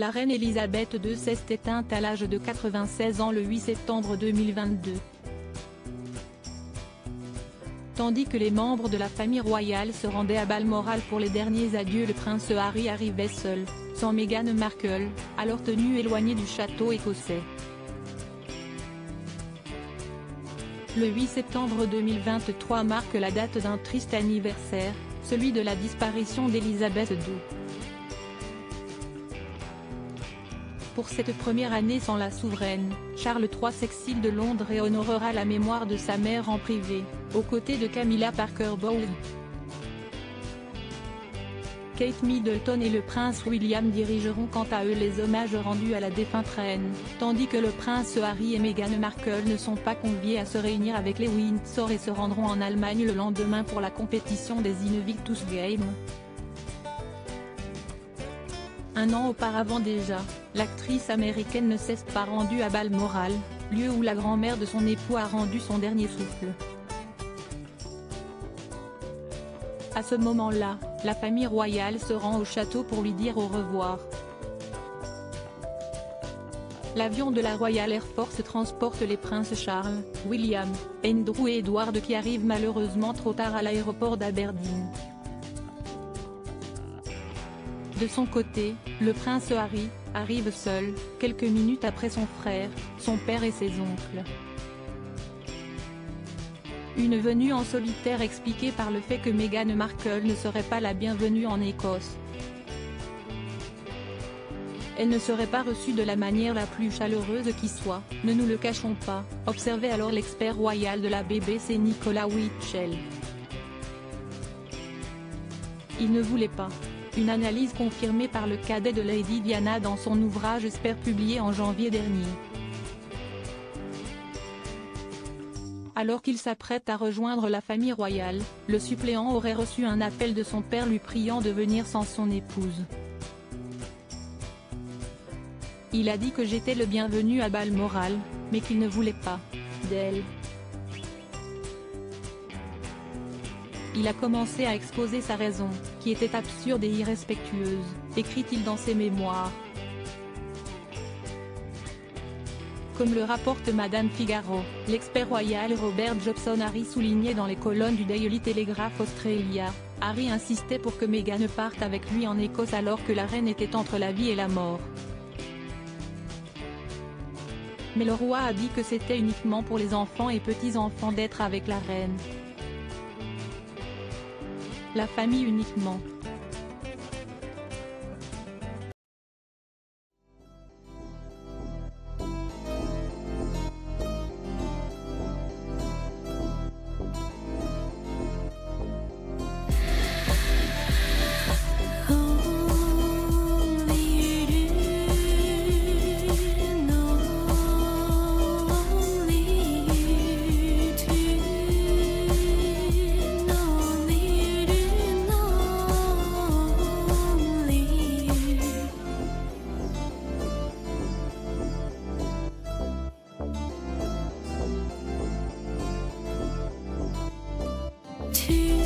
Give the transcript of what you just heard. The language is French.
La reine Elisabeth II s'est éteinte à l'âge de 96 ans le 8 septembre 2022. Tandis que les membres de la famille royale se rendaient à Balmoral pour les derniers adieux le prince Harry arrivait seul, sans Meghan Markle, alors tenu éloigné du château écossais. Le 8 septembre 2023 marque la date d'un triste anniversaire, celui de la disparition d'Elisabeth II. Pour cette première année sans la souveraine, Charles III s'exile de Londres et honorera la mémoire de sa mère en privé, aux côtés de Camilla Parker Bowles. Kate Middleton et le prince William dirigeront quant à eux les hommages rendus à la défunte reine, tandis que le prince Harry et Meghan Markle ne sont pas conviés à se réunir avec les Windsor et se rendront en Allemagne le lendemain pour la compétition des Invictus Games. Un an auparavant déjà, l'actrice américaine ne s'est pas rendue à Balmoral, lieu où la grand-mère de son époux a rendu son dernier souffle. À ce moment-là, la famille royale se rend au château pour lui dire au revoir. L'avion de la Royal Air Force transporte les princes Charles, William, Andrew et Edward qui arrivent malheureusement trop tard à l'aéroport d'Aberdeen. De son côté, le prince Harry, arrive seul, quelques minutes après son frère, son père et ses oncles. Une venue en solitaire expliquée par le fait que Meghan Markle ne serait pas la bienvenue en Écosse. Elle ne serait pas reçue de la manière la plus chaleureuse qui soit, ne nous le cachons pas, observait alors l'expert royal de la BBC Nicolas Witchell. Il ne voulait pas. Une analyse confirmée par le cadet de Lady Diana dans son ouvrage Spare publié en janvier dernier. Alors qu'il s'apprête à rejoindre la famille royale, le suppléant aurait reçu un appel de son père lui priant de venir sans son épouse. Il a dit que j'étais le bienvenu à Balmoral, mais qu'il ne voulait pas d'elle. Il a commencé à exposer sa raison, qui était absurde et irrespectueuse, écrit-il dans ses mémoires. Comme le rapporte Madame Figaro, l'expert royal Robert Jobson Harry soulignait dans les colonnes du Daily Telegraph Australia, Harry insistait pour que Meghan parte avec lui en Écosse alors que la reine était entre la vie et la mort. Mais le roi a dit que c'était uniquement pour les enfants et petits-enfants d'être avec la reine. La famille uniquement. To